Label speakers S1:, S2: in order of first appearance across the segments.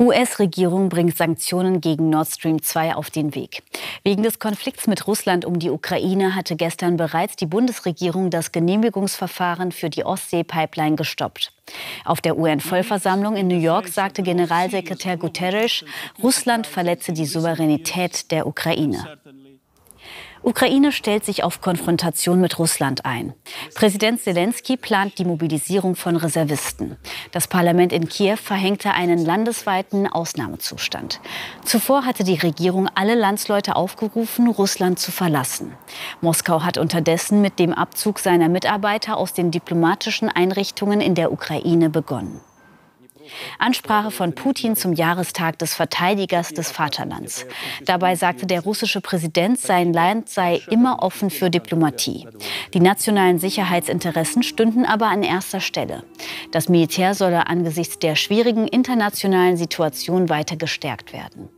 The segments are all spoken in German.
S1: US-Regierung bringt Sanktionen gegen Nord Stream 2 auf den Weg. Wegen des Konflikts mit Russland um die Ukraine hatte gestern bereits die Bundesregierung das Genehmigungsverfahren für die Ostsee-Pipeline gestoppt. Auf der UN-Vollversammlung in New York sagte Generalsekretär Guterres, Russland verletze die Souveränität der Ukraine. Ukraine stellt sich auf Konfrontation mit Russland ein. Präsident Zelensky plant die Mobilisierung von Reservisten. Das Parlament in Kiew verhängte einen landesweiten Ausnahmezustand. Zuvor hatte die Regierung alle Landsleute aufgerufen, Russland zu verlassen. Moskau hat unterdessen mit dem Abzug seiner Mitarbeiter aus den diplomatischen Einrichtungen in der Ukraine begonnen. Ansprache von Putin zum Jahrestag des Verteidigers des Vaterlands. Dabei sagte der russische Präsident, sein Land sei immer offen für Diplomatie. Die nationalen Sicherheitsinteressen stünden aber an erster Stelle. Das Militär solle angesichts der schwierigen internationalen Situation weiter gestärkt werden.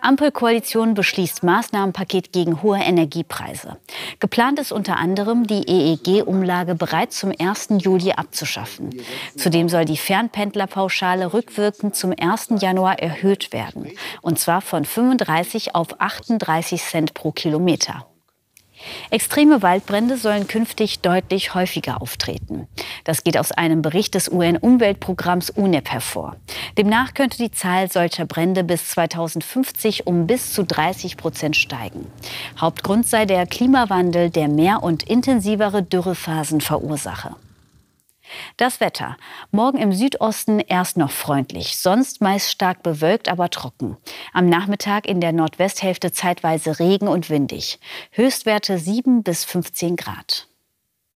S1: Ampelkoalition beschließt Maßnahmenpaket gegen hohe Energiepreise. Geplant ist unter anderem, die EEG-Umlage bereits zum 1. Juli abzuschaffen. Zudem soll die Fernpendlerpauschale rückwirkend zum 1. Januar erhöht werden, und zwar von 35 auf 38 Cent pro Kilometer. Extreme Waldbrände sollen künftig deutlich häufiger auftreten. Das geht aus einem Bericht des UN-Umweltprogramms UNEP hervor. Demnach könnte die Zahl solcher Brände bis 2050 um bis zu 30 Prozent steigen. Hauptgrund sei der Klimawandel, der mehr und intensivere Dürrephasen verursache. Das Wetter. Morgen im Südosten erst noch freundlich, sonst meist stark bewölkt, aber trocken. Am Nachmittag in der Nordwesthälfte zeitweise Regen und windig. Höchstwerte 7 bis 15 Grad.